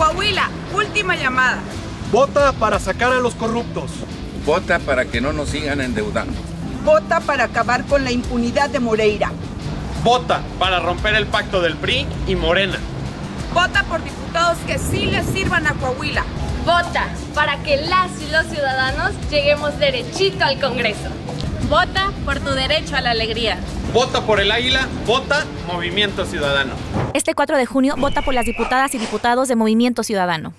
Coahuila, última llamada. Vota para sacar a los corruptos. Vota para que no nos sigan endeudando. Vota para acabar con la impunidad de Moreira. Vota para romper el pacto del PRI y Morena. Vota por diputados que sí les sirvan a Coahuila. Vota para que las y los ciudadanos lleguemos derechito al Congreso. Vota por tu derecho a la alegría. Vota por el águila, vota Movimiento Ciudadano. Este 4 de junio vota por las diputadas y diputados de Movimiento Ciudadano.